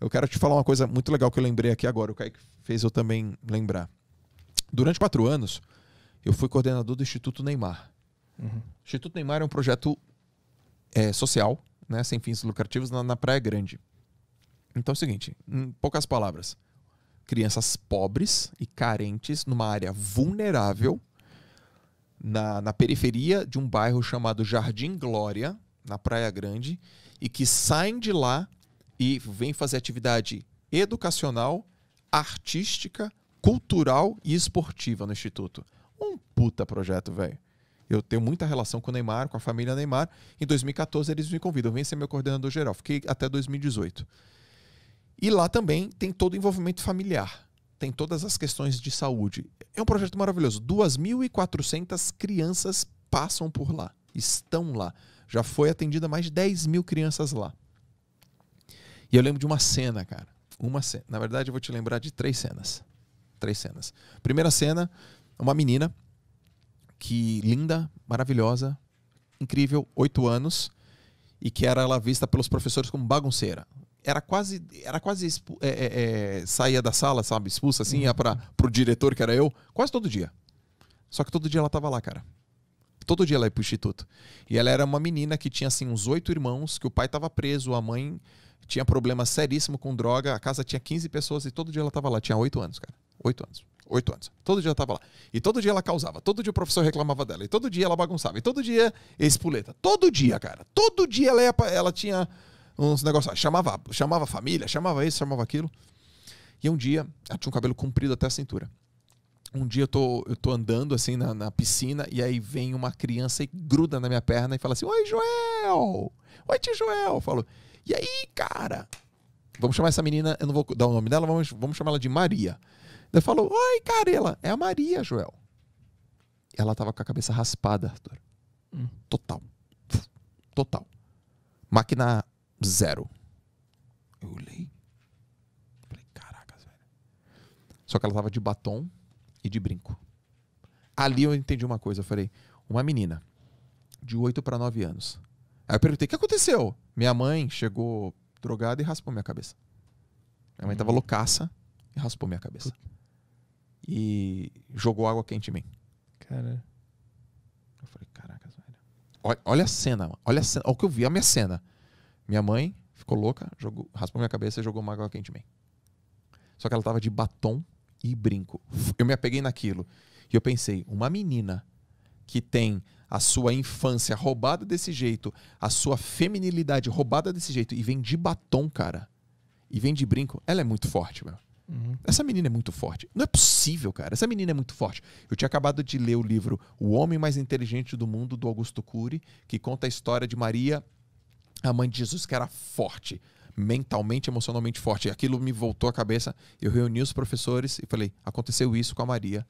eu quero te falar uma coisa muito legal que eu lembrei aqui agora. O Kaique fez eu também lembrar. Durante quatro anos, eu fui coordenador do Instituto Neymar. Uhum. O Instituto Neymar é um projeto é, social, né, sem fins lucrativos, na, na Praia Grande. Então é o seguinte, em poucas palavras, crianças pobres e carentes numa área vulnerável na, na periferia de um bairro chamado Jardim Glória, na Praia Grande, e que saem de lá e vêm fazer atividade educacional, artística, cultural e esportiva no Instituto. Um puta projeto, velho. Eu tenho muita relação com o Neymar, com a família Neymar. Em 2014 eles me convidam, vem ser meu coordenador geral. Fiquei até 2018. E lá também tem todo o envolvimento familiar. Tem todas as questões de saúde. É um projeto maravilhoso. 2.400 crianças passam por lá, estão lá. Já foi atendida mais de 10 mil crianças lá. E eu lembro de uma cena, cara. Uma cena. Na verdade, eu vou te lembrar de três cenas. Três cenas. Primeira cena, uma menina que linda, maravilhosa, incrível, oito anos, e que era ela vista pelos professores como bagunceira era quase era quase é, é, é, saía da sala, sabe, expulsa assim, ia para pro diretor que era eu, quase todo dia. Só que todo dia ela tava lá, cara. Todo dia ela ia pro instituto. E ela era uma menina que tinha assim uns oito irmãos, que o pai tava preso, a mãe tinha problema seríssimo com droga, a casa tinha 15 pessoas e todo dia ela tava lá, tinha oito anos, cara. Oito anos. Oito anos. Todo dia ela tava lá. E todo dia ela causava. Todo dia o professor reclamava dela. E todo dia ela bagunçava. E todo dia espuleta. Todo dia, cara. Todo dia ela, ia, ela tinha uns negócios. Chamava, chamava família, chamava isso, chamava aquilo. E um dia, ela tinha um cabelo comprido até a cintura. Um dia eu tô, eu tô andando assim na, na piscina e aí vem uma criança e gruda na minha perna e fala assim: Oi, Joel! Oi, tio Joel! Eu falo: E aí, cara? Vamos chamar essa menina, eu não vou dar o nome dela, vamos, vamos chamar ela de Maria. Eu falo: Oi, cara! Ela é a Maria, Joel. Ela tava com a cabeça raspada, Arthur. Hum. Total. Total. Máquina Zero. Eu olhei. Falei, caracas, velho. Só que ela tava de batom e de brinco. Ali eu entendi uma coisa. Eu falei, uma menina de 8 para 9 anos. Aí eu perguntei, o que aconteceu? Minha mãe chegou drogada e raspou minha cabeça. Minha mãe tava loucaça e raspou minha cabeça. E jogou água quente em mim. Cara. Eu falei, caracas, velho. Olha, olha a cena, olha a cena. Olha o que eu vi, a minha cena. Minha mãe ficou louca, jogou, raspou minha cabeça e jogou uma água quente em mim. Só que ela tava de batom e brinco. Eu me apeguei naquilo. E eu pensei, uma menina que tem a sua infância roubada desse jeito, a sua feminilidade roubada desse jeito, e vem de batom, cara, e vem de brinco, ela é muito forte, meu. Uhum. Essa menina é muito forte. Não é possível, cara. Essa menina é muito forte. Eu tinha acabado de ler o livro O Homem Mais Inteligente do Mundo, do Augusto Cury, que conta a história de Maria a mãe de Jesus que era forte, mentalmente, emocionalmente forte. Aquilo me voltou à cabeça. Eu reuni os professores e falei: aconteceu isso com a Maria.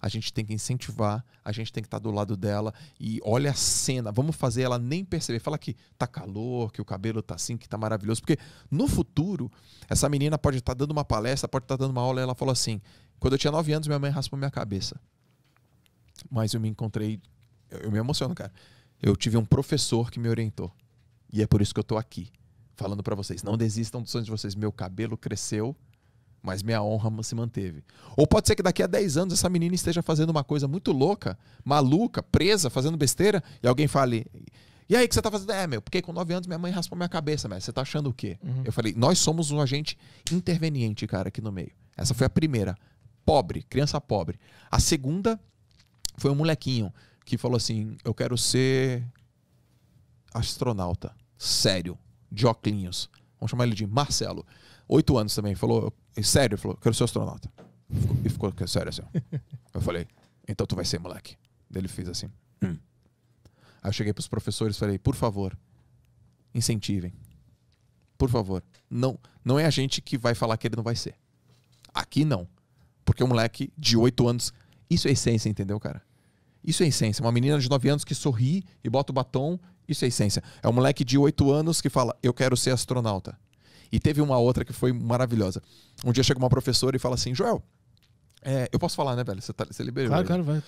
A gente tem que incentivar, a gente tem que estar do lado dela. E olha a cena, vamos fazer ela nem perceber. Fala que tá calor, que o cabelo tá assim, que tá maravilhoso. Porque no futuro, essa menina pode estar dando uma palestra, pode estar dando uma aula. E ela falou assim: quando eu tinha 9 anos, minha mãe raspou minha cabeça. Mas eu me encontrei, eu me emociono, cara. Eu tive um professor que me orientou. E é por isso que eu tô aqui, falando para vocês. Não desistam dos sonhos de vocês. Meu cabelo cresceu, mas minha honra se manteve. Ou pode ser que daqui a 10 anos essa menina esteja fazendo uma coisa muito louca, maluca, presa, fazendo besteira, e alguém fale. E aí, o que você tá fazendo? É, meu, porque com 9 anos minha mãe raspou minha cabeça, mas você tá achando o quê? Uhum. Eu falei, nós somos um agente interveniente, cara, aqui no meio. Essa foi a primeira. Pobre, criança pobre. A segunda foi um molequinho que falou assim: Eu quero ser astronauta sério, de óculos. Vamos chamar ele de Marcelo. Oito anos também. Falou, sério, falou, quero ser astronauta. E ficou, ficou sério assim. Eu falei, então tu vai ser, moleque. Ele fez assim. Hum. Aí eu cheguei pros professores e falei, por favor, incentivem. Por favor. Não, não é a gente que vai falar que ele não vai ser. Aqui não. Porque o moleque de oito anos. Isso é essência, entendeu, cara? Isso é essência. Uma menina de 9 anos que sorri e bota o batom isso é essência. É um moleque de 8 anos que fala, eu quero ser astronauta. E teve uma outra que foi maravilhosa. Um dia chega uma professora e fala assim, Joel, é, eu posso falar, né, velho? Você, tá, você liberou. Claro, claro, vai.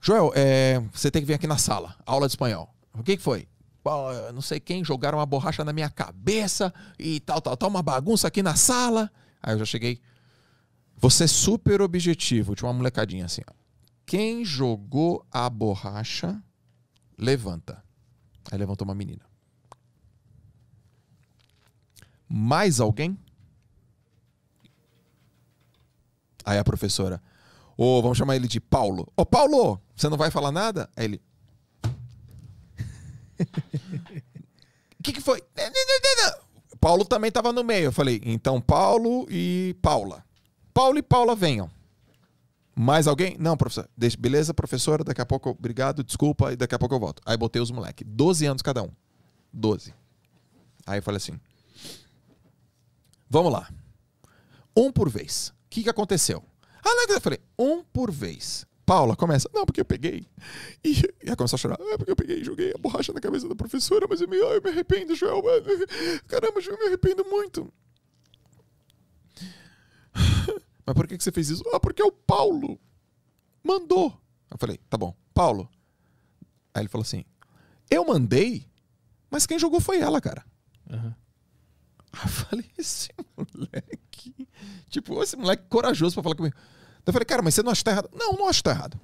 Joel, é, você tem que vir aqui na sala, aula de espanhol. O que, que foi? não sei quem, jogaram uma borracha na minha cabeça e tal, tal, tal, uma bagunça aqui na sala. Aí eu já cheguei. Você é super objetivo. Tinha uma molecadinha assim, ó. Quem jogou a borracha, levanta. Aí levantou uma menina. Mais alguém? Aí a professora, ô, vamos chamar ele de Paulo. Ô, Paulo, você não vai falar nada? Aí ele. O que, que foi? Paulo também estava no meio. Eu falei, então Paulo e Paula. Paulo e Paula venham. Mais alguém? Não, professor. Deixa, beleza, professora, daqui a pouco, obrigado, desculpa, e daqui a pouco eu volto. Aí botei os moleques. 12 anos cada um. 12. Aí eu falei assim: Vamos lá. Um por vez. O que, que aconteceu? Ah, não, eu falei, um por vez. Paula começa, não, porque eu peguei. E, ela começa a chorar, é porque eu peguei joguei a borracha na cabeça da professora, mas eu me, eu me arrependo, Joel. Caramba, eu me arrependo muito. Mas por que, que você fez isso? Ah, porque o Paulo mandou. Eu falei, tá bom, Paulo. Aí ele falou assim: Eu mandei, mas quem jogou foi ela, cara. Uhum. Eu falei, esse moleque. Tipo, esse moleque corajoso pra falar comigo. eu falei, cara, mas você não acha que tá errado? Não, não acho que tá errado.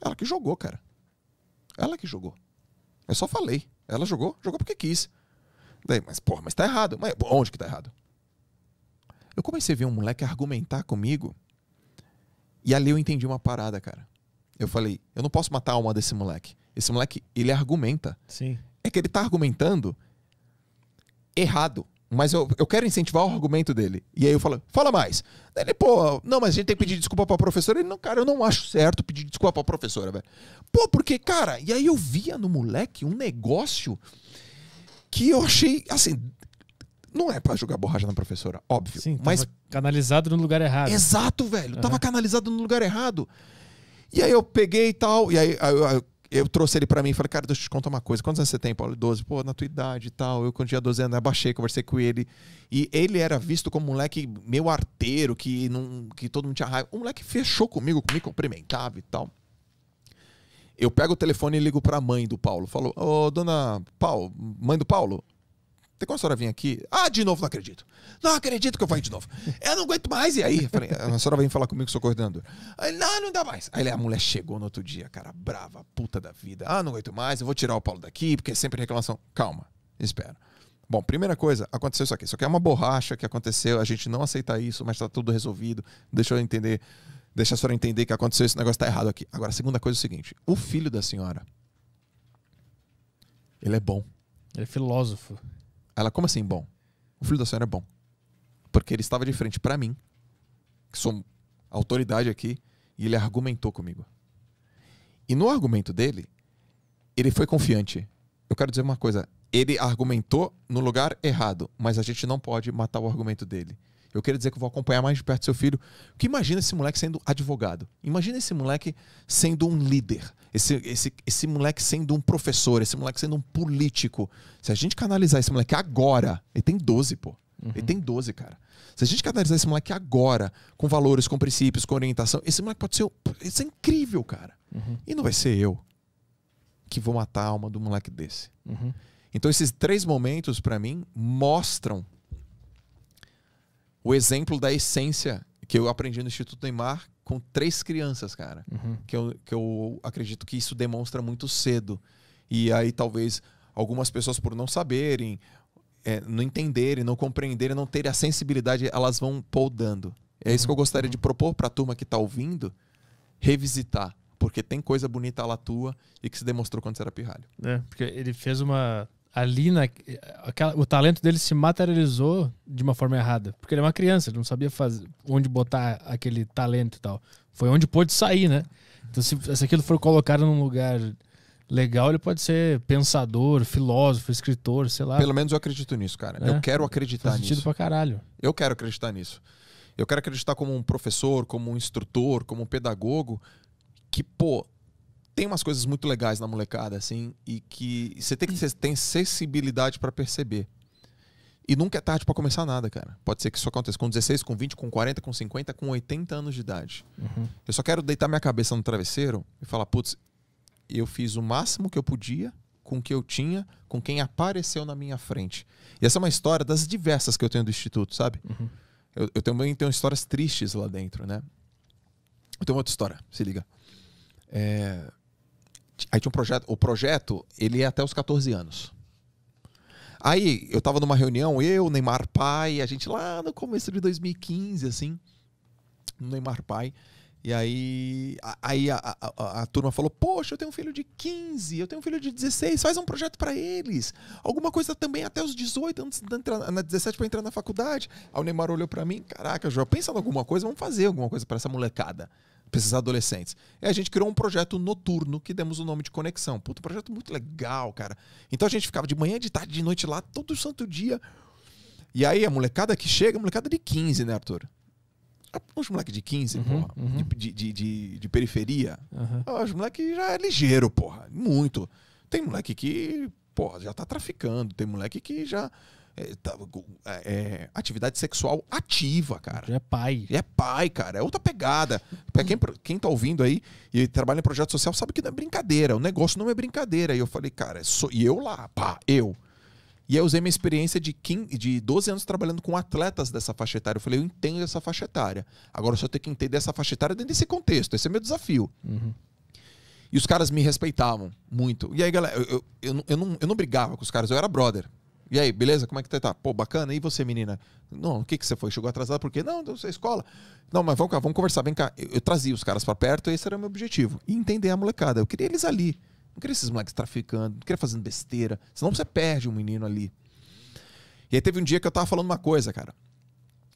Ela que jogou, cara. Ela que jogou. Eu só falei. Ela jogou, jogou porque quis. Daí, mas, porra, mas tá errado. Mas onde que tá errado? Eu comecei a ver um moleque argumentar comigo. E ali eu entendi uma parada, cara. Eu falei, eu não posso matar a alma desse moleque. Esse moleque, ele argumenta. Sim. É que ele tá argumentando errado. Mas eu, eu quero incentivar o argumento dele. E aí eu falo, fala mais. Ele, pô, não, mas a gente tem que pedir desculpa pra professora. Ele, não, cara, eu não acho certo pedir desculpa pra professora, velho. Pô, porque, cara, e aí eu via no moleque um negócio que eu achei, assim, não é para jogar borracha na professora, óbvio. Sim, mas canalizado no lugar errado. Exato, velho. Uhum. Tava canalizado no lugar errado. E aí eu peguei e tal, e aí, aí, aí eu trouxe ele para mim e falei, cara, deixa eu te contar uma coisa. Quantos anos você tem, Paulo? 12. Pô, na tua idade e tal. Eu, quando tinha 12 anos, abaixei, conversei com ele. E ele era visto como um moleque meio arteiro, que, não, que todo mundo tinha raiva. Um moleque fechou comigo, me cumprimentava e tal. Eu pego o telefone e ligo pra mãe do Paulo. Falou, ô, dona Paulo, mãe do Paulo, tem como a senhora vir aqui? Ah, de novo, não acredito. Não acredito que eu vou de novo. Eu não aguento mais. E aí? Falei, a senhora vem falar comigo, sou coordenador. Aí, não, não dá mais. Aí a mulher chegou no outro dia, cara, brava, puta da vida. Ah, não aguento mais, eu vou tirar o Paulo daqui, porque é sempre reclamação. Calma, espera. Bom, primeira coisa, aconteceu isso aqui. Isso aqui é uma borracha que aconteceu, a gente não aceita isso, mas tá tudo resolvido. Deixa eu entender, deixa a senhora entender que aconteceu esse negócio tá errado aqui. Agora, a segunda coisa é o seguinte: o filho da senhora, ele é bom. Ele é filósofo. Ela, como assim bom? O filho da senhora é bom. Porque ele estava de frente para mim, que sou autoridade aqui, e ele argumentou comigo. E no argumento dele, ele foi confiante. Eu quero dizer uma coisa: ele argumentou no lugar errado, mas a gente não pode matar o argumento dele. Eu quero dizer que eu vou acompanhar mais de perto seu filho. Porque imagina esse moleque sendo advogado. Imagina esse moleque sendo um líder. Esse, esse, esse moleque sendo um professor. Esse moleque sendo um político. Se a gente canalizar esse moleque agora. Ele tem 12, pô. Uhum. Ele tem 12, cara. Se a gente canalizar esse moleque agora, com valores, com princípios, com orientação, esse moleque pode ser. Isso é incrível, cara. Uhum. E não vai ser eu que vou matar a alma do moleque desse. Uhum. Então, esses três momentos, para mim, mostram o exemplo da essência que eu aprendi no Instituto Neymar com três crianças, cara. Uhum. Que, eu, que eu acredito que isso demonstra muito cedo. E aí talvez algumas pessoas, por não saberem, é, não entenderem, não compreenderem, não terem a sensibilidade, elas vão podando. É isso que eu gostaria de propor para a turma que está ouvindo, revisitar. Porque tem coisa bonita lá tua e que se demonstrou quando você era pirralho. É, porque ele fez uma ali na, aquela, o talento dele se materializou de uma forma errada. Porque ele é uma criança, ele não sabia fazer, onde botar aquele talento e tal. Foi onde pôde sair, né? Então, se, se aquilo for colocado num lugar legal, ele pode ser pensador, filósofo, escritor, sei lá. Pelo menos eu acredito nisso, cara. É? Eu quero acreditar Faz sentido nisso. pra caralho. Eu quero acreditar nisso. Eu quero acreditar como um professor, como um instrutor, como um pedagogo, que, pô, tem umas coisas muito legais na molecada, assim, e que você tem que ter sensibilidade para perceber. E nunca é tarde para começar nada, cara. Pode ser que isso aconteça com 16, com 20, com 40, com 50, com 80 anos de idade. Uhum. Eu só quero deitar minha cabeça no travesseiro e falar, putz, eu fiz o máximo que eu podia com o que eu tinha, com quem apareceu na minha frente. E essa é uma história das diversas que eu tenho do Instituto, sabe? Uhum. Eu, eu também tenho histórias tristes lá dentro, né? Eu tenho outra história, se liga. É... Aí tinha um projeto. O projeto, ele é até os 14 anos. Aí eu tava numa reunião, eu, Neymar Pai, a gente lá no começo de 2015, assim, no Neymar Pai. E aí, a, aí a, a, a, turma falou: Poxa, eu tenho um filho de 15, eu tenho um filho de 16, faz um projeto para eles. Alguma coisa também até os 18, antes de entrar, na 17 para entrar na faculdade. Aí o Neymar olhou para mim: Caraca, João, pensa em alguma coisa, vamos fazer alguma coisa para essa molecada, para esses adolescentes. E a gente criou um projeto noturno que demos o nome de Conexão. Puta, um projeto muito legal, cara. Então a gente ficava de manhã, de tarde, de noite lá, todo santo dia. E aí a molecada que chega, a molecada de 15, né, Arthur? Os moleques de 15, Uhum, porra, uhum. de, de, de, de periferia. Ah, Os moleque já é ligeiro, porra. Muito. Tem moleque que, porra, já tá traficando. Tem moleque que já. É, tá, é, é, atividade sexual ativa, cara. Já é pai. É pai, cara. É outra pegada. Pra quem, quem tá ouvindo aí e trabalha em projeto social sabe que não é brincadeira. O negócio não é brincadeira. E eu falei, cara, sou, e eu lá, pá, eu. E aí eu usei minha experiência de, 15, de 12 anos trabalhando com atletas dessa faixa etária. Eu falei, eu entendo essa faixa etária. Agora eu só tenho que entender essa faixa etária dentro desse contexto. Esse é meu desafio. Uhum. E os caras me respeitavam muito. E aí, galera, eu, eu, eu, eu não, eu não brigava com os caras, eu era brother. E aí, beleza? Como é que você tá? Pô, bacana. E você, menina? Não, o que, que você foi? Chegou atrasado por quê? Não, não sei, escola. Não, mas vamos cá, vamos conversar. Vem cá. Eu, eu trazia os caras pra perto, esse era o meu objetivo. E entender a molecada. Eu queria eles ali. Não queria esses moleques traficando, não queria fazendo besteira. Senão você perde um menino ali. E aí teve um dia que eu tava falando uma coisa, cara.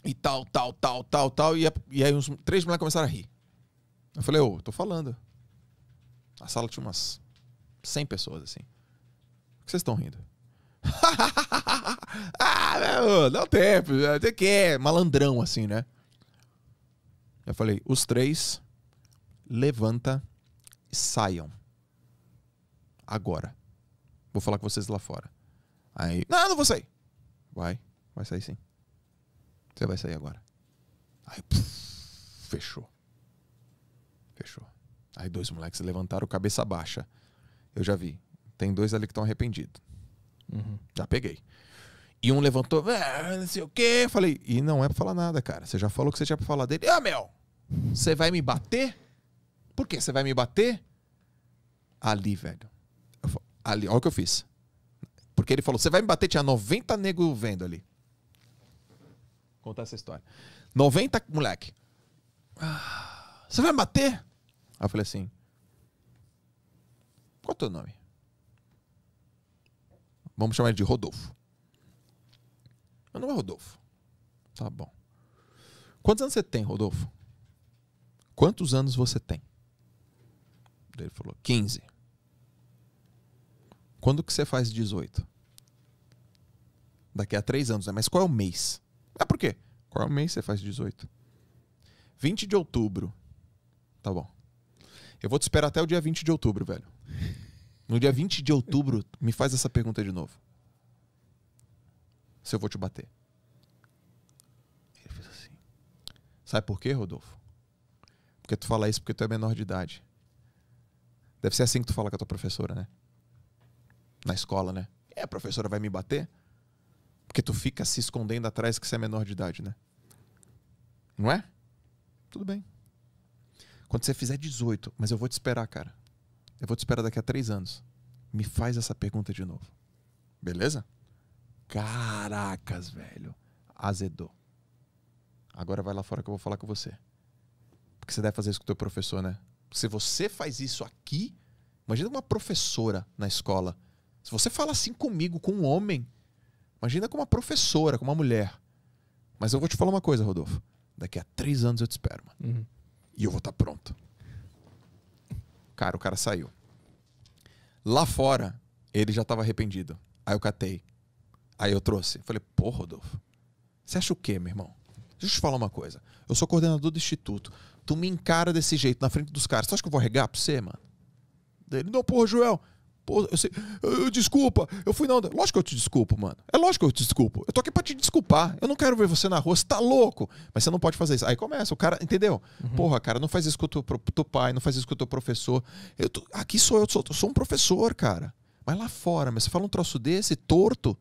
E tal, tal, tal, tal, tal. E, e aí uns três moleques começaram a rir. Eu falei, ô, tô falando. A sala tinha umas 100 pessoas, assim. Por que vocês estão rindo? ah, meu, dá tempo. Você quer? Malandrão, assim, né? Eu falei, os três, levanta e saiam. Agora. Vou falar com vocês lá fora. Aí, não, não vou sair. Vai, vai sair sim. Você vai sair agora. Aí, puf, fechou. Fechou. Aí dois moleques levantaram cabeça baixa. Eu já vi. Tem dois ali que estão arrependidos. Uhum. Já peguei. E um levantou, "Ah, não sei o quê. Falei, e não é pra falar nada, cara. Você já falou que você tinha pra falar dele. Ah, Mel, você vai me bater? Por que você vai me bater? Ali, velho. Ali, olha o que eu fiz. Porque ele falou, você vai me bater? Tinha 90 nego vendo ali. Vou contar essa história. 90 moleque. "Ah, Você vai me bater? Aí eu falei assim. Qual é o teu nome? Vamos chamar ele de Rodolfo. Meu nome é Rodolfo. Tá bom. Quantos anos você tem, Rodolfo? Quantos anos você tem? Ele falou, 15. Quando que você faz 18? Daqui a três anos, né? Mas qual é o mês? Ah, por quê? Qual é o mês que você faz 18? 20 de outubro. Tá bom. Eu vou te esperar até o dia 20 de outubro, velho. No dia 20 de outubro, me faz essa pergunta de novo. Se eu vou te bater. Ele fez assim. Sabe por quê, Rodolfo? Porque tu fala isso porque tu é menor de idade. Deve ser assim que tu fala com a tua professora, né? Na escola, né? É, a professora vai me bater? Porque tu fica se escondendo atrás que você é menor de idade, né? Não é? Tudo bem. Quando você fizer 18, mas eu vou te esperar, cara. Eu vou te esperar daqui a três anos. Me faz essa pergunta de novo. Beleza? Caracas, velho. Azedou. Agora vai lá fora que eu vou falar com você. Porque você deve fazer isso com o teu professor, né? Se você faz isso aqui, imagina uma professora na escola. Se você fala assim comigo, com um homem, imagina com uma professora, com uma mulher. Mas eu vou te falar uma coisa, Rodolfo. Daqui a três anos eu te espero, mano. Uhum. E eu vou estar pronto. Cara, o cara saiu. Lá fora, ele já estava arrependido. Aí eu catei. Aí eu trouxe. Falei, pô, Rodolfo, você acha o quê, meu irmão? Deixa eu te falar uma coisa. Eu sou coordenador do instituto. Tu me encara desse jeito na frente dos caras. Tu acha que eu vou regar pra você, mano? Ele, não, porra, Joel. Pô, eu sei. eu- eu- desculpa, eu fui na onda. Lógico que eu te desculpo, mano. É lógico que eu te desculpo. Eu tô aqui pra te desculpar. Eu não quero ver você na rua. Você tá louco. Mas você não pode fazer isso. Aí começa, o cara, entendeu? Porra, cara, não faz isso com o teu, teu pai, não faz isso com o teu professor. Eu tô- aqui sou eu, sou, sou um professor, cara. Mas lá fora, mas você fala um troço desse, torto.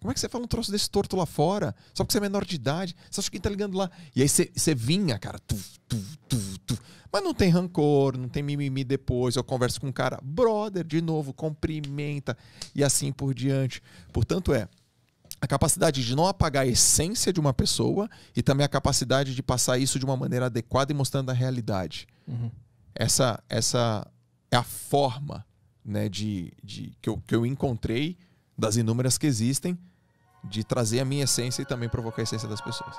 Como é que você fala um troço desse torto lá fora? Só porque você é menor de idade. Você acha que quem tá ligando lá? E aí você, você vinha, cara. Tu, tu, tu, tu. Mas não tem rancor, não tem mimimi depois. Eu converso com um cara, brother, de novo, cumprimenta e assim por diante. Portanto, é a capacidade de não apagar a essência de uma pessoa e também a capacidade de passar isso de uma maneira adequada e mostrando a realidade. Uhum. Essa, essa é a forma né, de, de, que, eu, que eu encontrei das inúmeras que existem de trazer a minha essência e também provocar a essência das pessoas.